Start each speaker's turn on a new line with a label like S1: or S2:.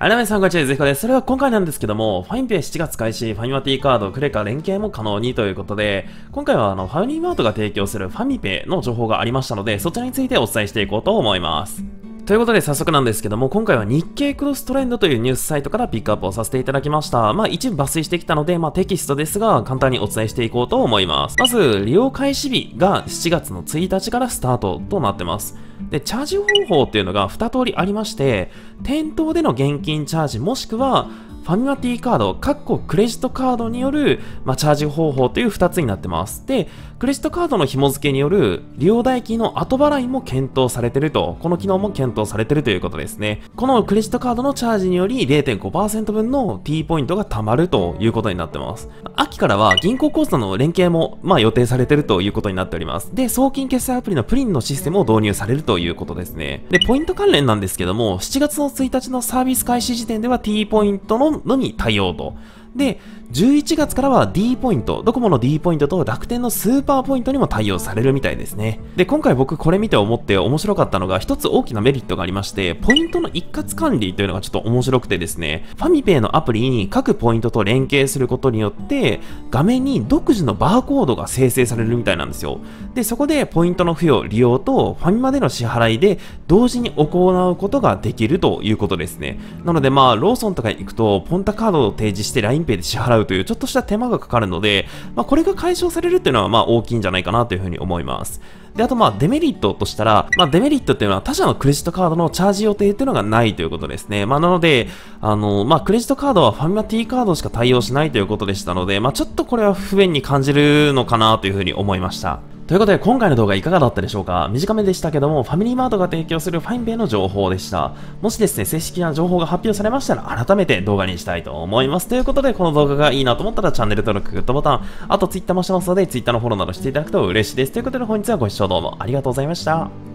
S1: 改めさんこんにちは、ぜひこです。それでは今回なんですけども、ファインペイ7月開始、ファミマティカード、クレカ連携も可能にということで、今回はあの、ファミリーマートが提供するファミペイの情報がありましたので、そちらについてお伝えしていこうと思います。ということで早速なんですけども、今回は日経クロストレンドというニュースサイトからピックアップをさせていただきました。まあ一部抜粋してきたので、まあテキストですが、簡単にお伝えしていこうと思います。まず、利用開始日が7月の1日からスタートとなってます。で、チャージ方法っていうのが2通りありまして、店頭での現金チャージもしくは、ファミマティカード、カッコクレジットカードによる、まあ、チャージ方法という2つになってます。で、クレジットカードの紐付けによる利用代金の後払いも検討されてると、この機能も検討されてるということですね。このクレジットカードのチャージにより0.5%分の T ポイントが貯まるということになってます。秋からは銀行口座の連携も、まあ、予定されてるということになっております。で、送金決済アプリのプリンのシステムを導入されるということですね。で、ポイント関連なんですけども、7月の1日のサービス開始時点では T ポイントののみ対応と。で、11月からは D ポイント、ドコモの D ポイントと楽天のスーパーポイントにも対応されるみたいですね。で、今回僕これ見て思って面白かったのが一つ大きなメリットがありまして、ポイントの一括管理というのがちょっと面白くてですね、ファミペイのアプリに各ポイントと連携することによって、画面に独自のバーコードが生成されるみたいなんですよ。で、そこでポイントの付与、利用とファミマでの支払いで同時に行うことができるということですね。なのでまあ、ローソンとか行くと、ポンタカードを提示して LINE 隠蔽で支払うというちょっとした手間がかかるので、まあ、これが解消されるっていうのはまあ大きいんじゃないかなというふうに思います。で、あとまあデメリットとしたら、まあデメリットっていうのは他社のクレジットカードのチャージ予定っていうのがないということですね。まあなので、あの、まあクレジットカードはファミマ T カードしか対応しないということでしたので、まあちょっとこれは不便に感じるのかなというふうに思いました。ということで今回の動画いかがだったでしょうか？短めでしたけどもファミリーマートが提供するファインベイの情報でした。もしですね正式な情報が発表されましたら改めて動画にしたいと思います。ということでこの動画がいいなと思ったらチャンネル登録グッドボタンあと Twitter もしてますので Twitter のフォローなどしていただくと嬉しいです。ということで本日はご視聴どうもありがとうございました。